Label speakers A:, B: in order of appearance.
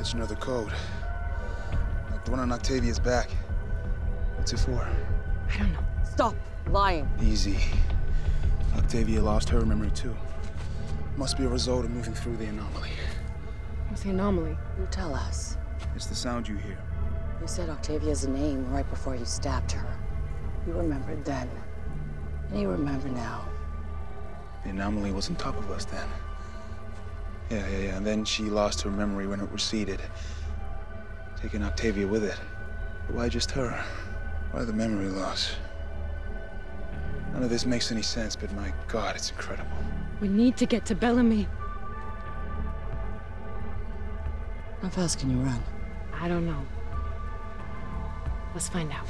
A: It's another code. Like the one on Octavia's back. What's it for?
B: I don't know. Stop lying.
A: Easy. Octavia lost her memory too. Must be a result of moving through the anomaly.
B: What's the anomaly?
C: You tell us.
A: It's the sound you hear.
C: You said Octavia's name right before you stabbed her. You remembered then. And you remember now.
A: The anomaly was on top of us then. Yeah, yeah, yeah. And then she lost her memory when it receded. Taking Octavia with it. But why just her? Why the memory loss? None of this makes any sense, but my god, it's incredible.
B: We need to get to Bellamy.
C: How fast can you run?
B: I don't know. Let's find out.